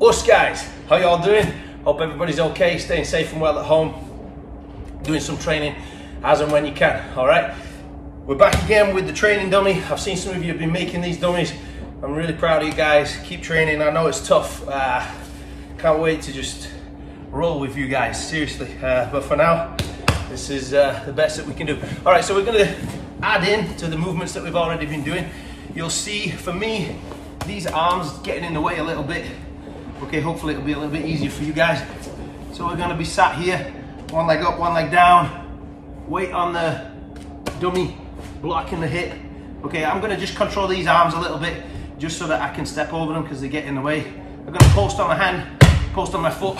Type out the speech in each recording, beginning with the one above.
What's guys? How y'all doing? Hope everybody's okay, staying safe and well at home, doing some training as and when you can, all right? We're back again with the training dummy. I've seen some of you have been making these dummies. I'm really proud of you guys. Keep training. I know it's tough. Uh, can't wait to just roll with you guys, seriously. Uh, but for now, this is uh, the best that we can do. All right, so we're gonna add in to the movements that we've already been doing. You'll see, for me, these arms getting in the way a little bit. Okay, hopefully it'll be a little bit easier for you guys. So we're gonna be sat here, one leg up, one leg down, weight on the dummy, blocking the hip. Okay, I'm gonna just control these arms a little bit, just so that I can step over them because they get in the way. I'm gonna post on my hand, post on my foot,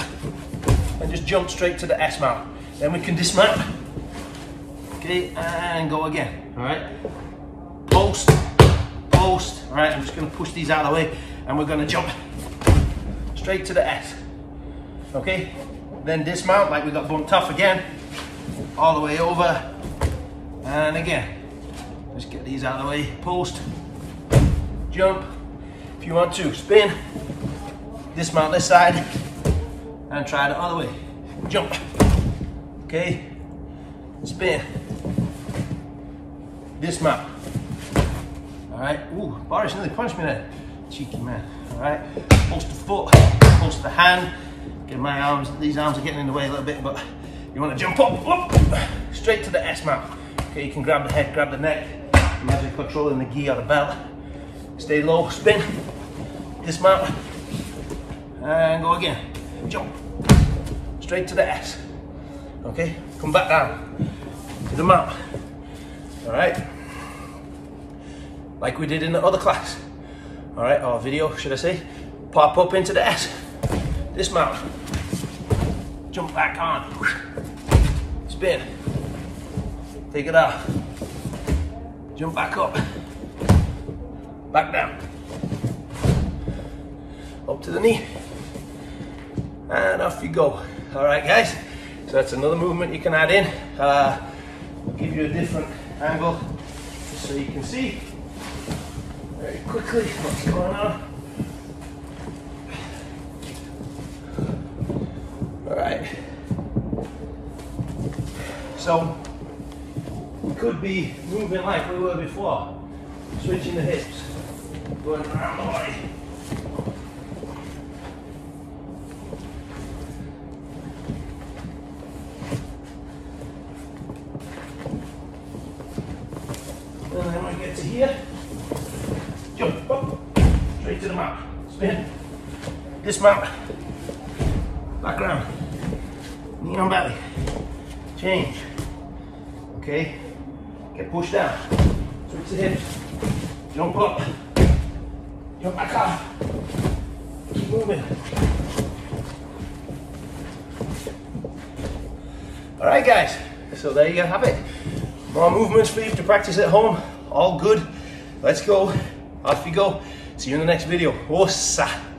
and just jump straight to the S mount. Then we can dismount. Okay, and go again, all right? Post, post, all right? I'm just gonna push these out of the way, and we're gonna jump straight to the S. Okay? Then dismount like we got bumped off again. All the way over. And again. Just get these out of the way. Post. Jump. If you want to, spin. Dismount this side. And try the other way. Jump. Okay? Spin. Dismount. Alright. Ooh, Boris nearly punched me there. Cheeky man. Alright, post the foot, post the hand. Get my arms, these arms are getting in the way a little bit, but you want to jump up, up, straight to the S mount. Okay, you can grab the head, grab the neck. Imagine controlling the gi or the belt. Stay low, spin, dismount, and go again. Jump, straight to the S. Okay, come back down to the mount. All right, like we did in the other class all right, or video, should I say, pop up into the S, dismount, jump back on, spin, take it off, jump back up, back down, up to the knee, and off you go. All right, guys, so that's another movement you can add in. Uh, give you a different angle so you can see very quickly what's going on. All right. So we could be moving like we were before, switching the hips, going around the body. Then we get to here the mount, spin, dismount, back around, knee on belly, change, okay, get pushed down, switch the hips, jump up, jump back up. keep moving. All right guys, so there you have it. More movements for you to practice at home, all good. Let's go. Off you go. See you in the next video. Ossa.